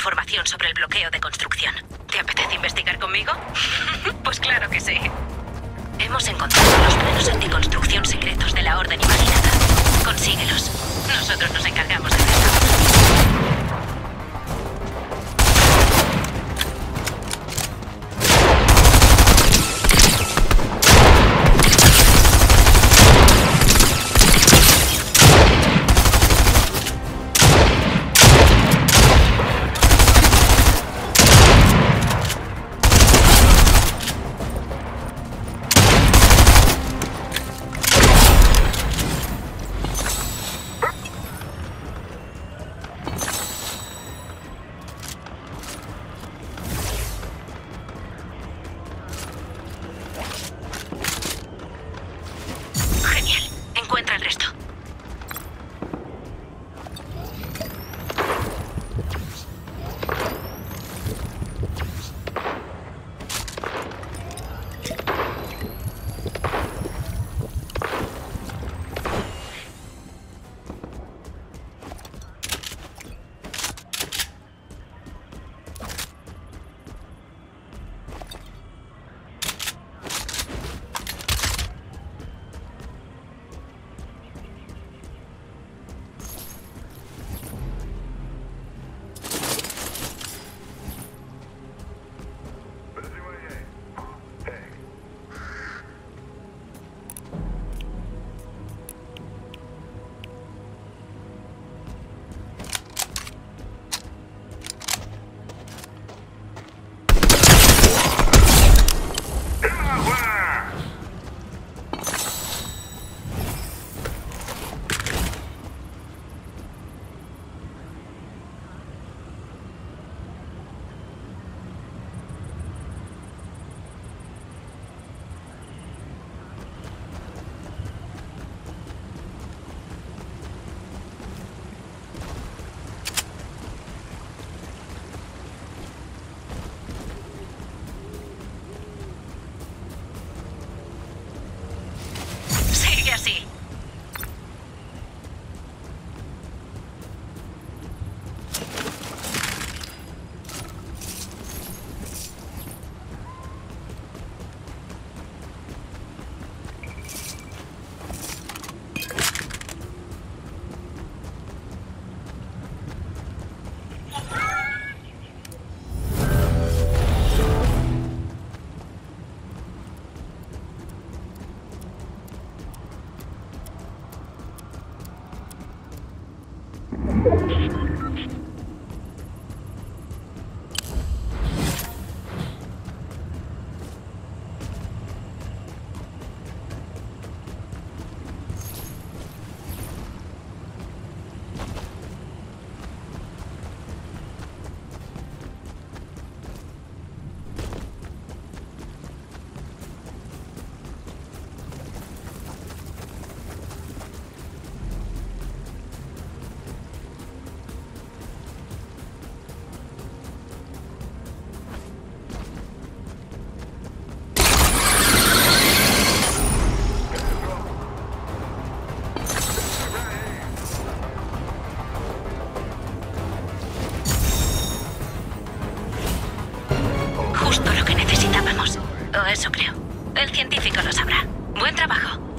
información sobre el bloqueo de construcción. ¿Te apetece investigar conmigo? pues claro que sí. Hemos encontrado los planos anticonstrucción secretos de la Orden Imaginada. Consíguelos. Nosotros nos encargamos de resto. Así. Sabrá. Buen trabajo.